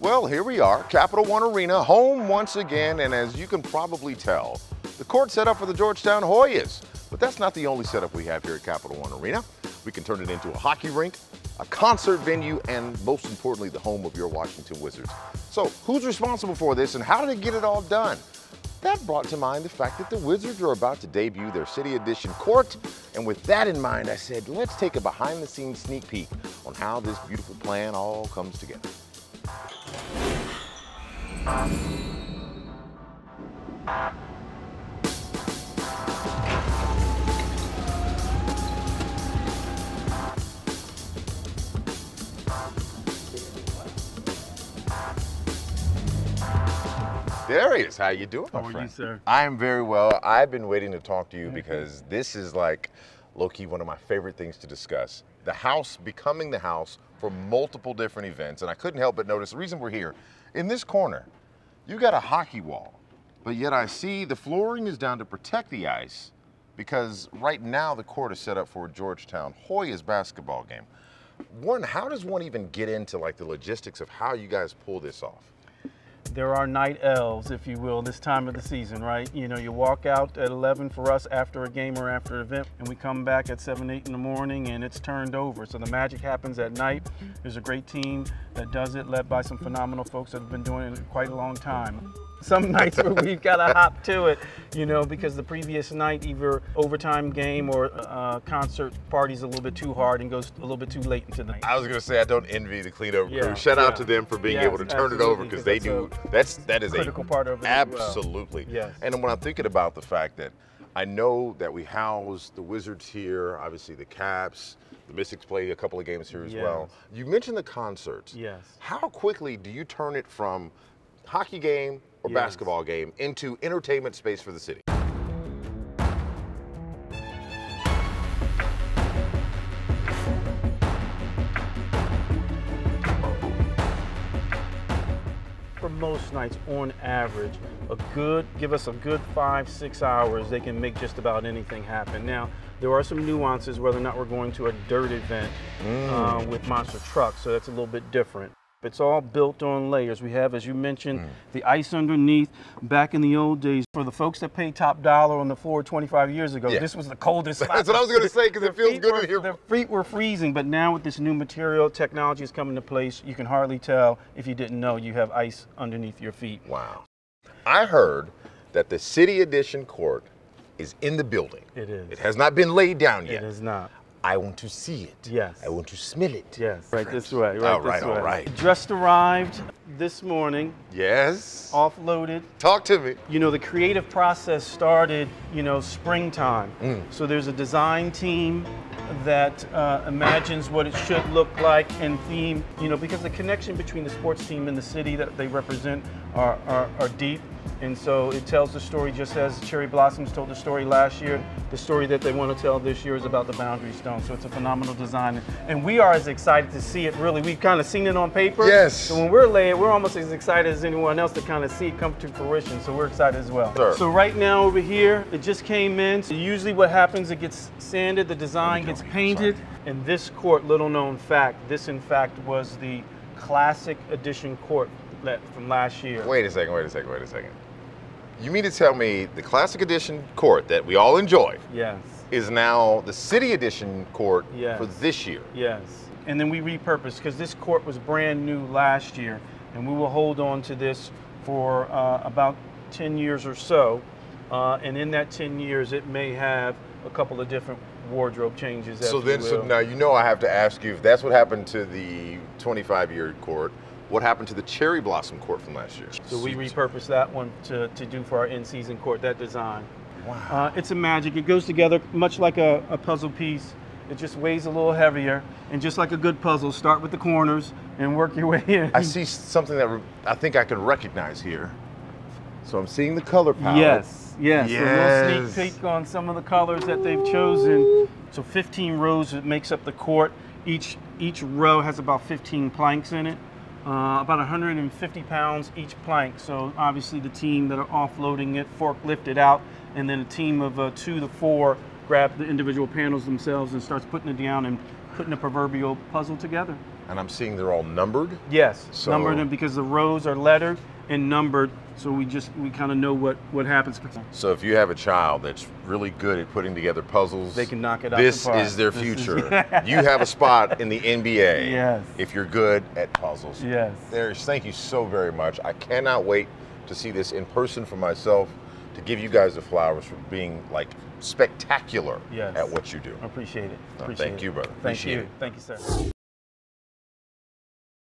Well, here we are, Capital One Arena, home once again, and as you can probably tell, the court set up for the Georgetown Hoyas. But that's not the only setup we have here at Capital One Arena. We can turn it into a hockey rink, a concert venue, and most importantly, the home of your Washington Wizards. So who's responsible for this and how did they get it all done? That brought to mind the fact that the Wizards are about to debut their City Edition court. And with that in mind, I said, let's take a behind the scenes sneak peek on how this beautiful plan all comes together. Is. How you doing, my How are you, friend? sir? I am very well. I've been waiting to talk to you because this is like low-key one of my favorite things to discuss. The house becoming the house for multiple different events. And I couldn't help but notice the reason we're here. In this corner, you got a hockey wall, but yet I see the flooring is down to protect the ice because right now the court is set up for a Georgetown Hoyas basketball game. One, how does one even get into like the logistics of how you guys pull this off? There are night elves, if you will, this time of the season, right? You know, you walk out at 11 for us after a game or after an event, and we come back at 7, 8 in the morning, and it's turned over. So the magic happens at night. There's a great team that does it, led by some phenomenal folks that have been doing it quite a long time. Some nights where we've got to hop to it, you know, because the previous night, either overtime game or uh, concert party's a little bit too hard and goes a little bit too late into the night. I was gonna say I don't envy the cleanup crew. Yeah, Shout out to them for being Yes, able to turn it over because they do. That's that is critical a part of it as well. absolutely. Yes. And when I'm thinking about the fact that I know that we house the Wizards here, obviously the Caps, the Mystics play a couple of games here as well. You mentioned the concerts. Yes. How quickly do you turn it from hockey game or Yes. basketball game into entertainment space for the city? for most nights on average a good give us a good five six hours they can make just about anything happen now there are some nuances whether or not we're going to a dirt event uh, with monster trucks so that's a little bit different it's all built on layers we have as you mentioned mm. the ice underneath back in the old days for the folks that paid top dollar on the floor 25 years ago Yeah. this was the coldest spot That's what I was gonna say because it feels good were, to hear. The feet were freezing, but now with this new material, technology is coming to place. You can hardly tell if you didn't know you have ice underneath your feet. Wow. I heard that the City Edition court is in the building. It is. It has not been laid down yet. It is not. I want to see it. Yes. I want to smell it. Yes. Right Friends. this way. Right all this right, way. all right. Just arrived this morning, Yes. offloaded. Talk to me. You know, the creative process started, you know, springtime. Mm. So there's a design team that uh, imagines what it should look like and theme, you know, because the connection between the sports team and the city that they represent are, are, are deep. And so it tells the story just as Cherry Blossoms told the story last year. The story that they want to tell this year is about the Boundary Stone. So it's a phenomenal design. And we are as excited to see it really. We've kind of seen it on paper. Yes. So when we're laying, we're almost as excited as anyone else to kind of see it come to fruition. So we're excited as well. Sure. So right now over here, it just came in. So usually what happens, it gets sanded, the design gets painted. And this court, little known fact, this in fact was the classic edition court from last year. Wait a second, wait a second, wait a second. You mean to tell me the Classic Edition court that we all enjoy Yes, is now the City Edition court Yes. for this year? yes. And then we repurposed because this court was brand new last year. And we will hold on to this for uh, about 10 years or so. Uh, and in that 10 years, it may have a couple of different wardrobe changes. So then, so now you know I have to ask you if that's what happened to the 25-year court. What happened to the Cherry Blossom court from last year? So we repurposed that one to, to do for our in-season court, that design. Wow. Uh, it's a magic. It goes together much like a, a puzzle piece. It just weighs a little heavier. And just like a good puzzle, start with the corners and work your way in. I see something that I think I can recognize here. So I'm seeing the color palette. Yes, yes. A little sneak peek on some of the colors that they've chosen. So 15 rows that makes up the court. Each each row has about 15 planks in it. Uh, about 150 pounds each plank. So obviously the team that are offloading it forklift it out, and then a team of uh, two to four grab the individual panels themselves and starts putting it down and putting a proverbial puzzle together. And I'm seeing they're all numbered. Yes, So- numbered them because the rows are lettered and numbered, so we just we kind of know what what happens. So if you have a child that's really good at putting together puzzles, They can knock it out the This park. is their This is- future. you have a spot in the NBA. Yes. If you're good at puzzles. Yes. There's. Thank you so very much. I cannot wait to see this in person for myself. To give you guys the flowers for being like spectacular Yes. at what you do. I appreciate it. Appreciate thank it. you, brother. Thank Appreciate you. it. Thank you, sir.